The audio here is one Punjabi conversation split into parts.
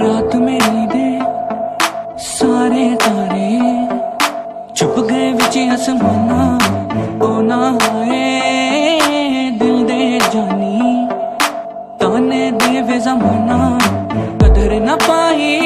ਰਾਤ ਮੇਰੀ ਦੇ ਸਾਰੇ ਤਾਰੇ ਚੁੱਪ ਗਏ ਵਿੱਚ ਅਸਮਾਨਾ, ਉਹ ਨਾ ਹੋਏ, ਦਿਲ ਦੇ ਜਾਨੀ, ਤਾਨੇ ਦੇ ਵੇ ਜ਼ਮਾਨਾ, ਕਦਰ ਨਾ ਪਾਈ।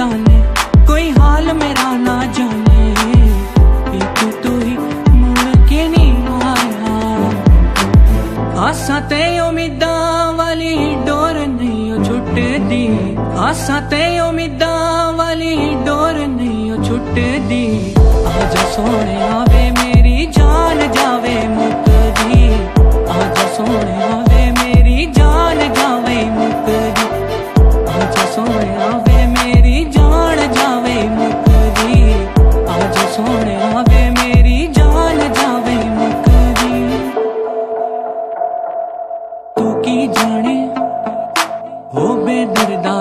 ताने कोई हाल मेरा ना जाने एक तू ही मुड़ के ਉਮੀਦਾਂ ਵਾਲੀ ਡੋਰ ਨਹੀਂ ਉਹ ਛੁੱਟਦੀ। ਆਸਾਂ ਤੇ ਉਮੀਦਾਂ ਵਾਲੀ ਡੋਰ ਨਹੀਂ ਉਹ ਛੁੱਟਦੀ। ਆ ਜਾ ਸੋਹਣਿਆ ਹੋਵੇ ਡਰਦਾ।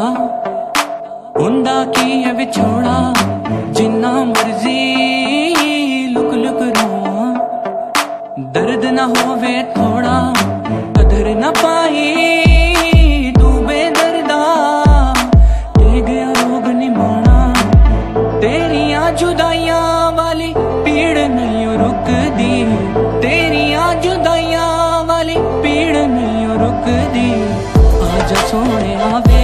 ਹੁੰਦਾ ਕੀ ਹੈ ਵਿਛੋੜਾ? ਜਿੰਨਾ ਮਰਜ਼ੀ ਲੁਕ ਲੁਕ ਰੋਵਾਂ। ਦਰਦ ਨਾ ਹੋਵੇ ਥੋੜਾ, ਕਦਰ ਨਾ ਪਾਈ ਜੁਦਾਈਆਂ ਵਾਲੀ ਪੀੜ ਨਹੀਂ ਰੁਕਦੀ। ਤੇਰੀਆਂ ਜੁਦਾਈਆਂ ਵਾਲੀ ਪੀੜ ਨਹੀਂ ਰੁਕਦੀ। ਜਾ ਸੋਹਣਿਆ ਵੇ